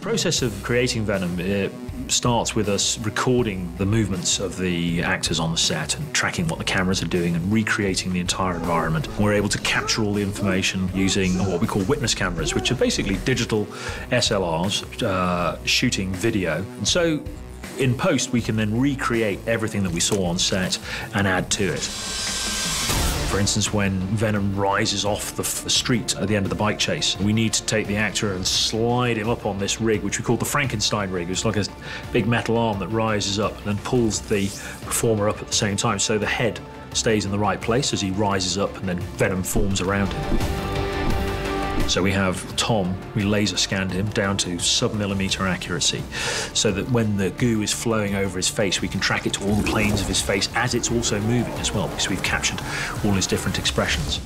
process of creating Venom it starts with us recording the movements of the actors on the set and tracking what the cameras are doing and recreating the entire environment. We're able to capture all the information using what we call witness cameras, which are basically digital SLRs uh, shooting video. And so in post, we can then recreate everything that we saw on set and add to it. For instance, when Venom rises off the, street at the end of the bike chase, we need to take the actor and slide him up on this rig, which we call the Frankenstein rig. It's like a big metal arm that rises up and then pulls the performer up at the same time. So the head stays in the right place as he rises up and then Venom forms around him. So we have Tom, we laser scanned him down to sub-millimeter accuracy so that when the goo is flowing over his face, we can track it to all the planes of his face as it's also moving as well because we've captured all his different expressions.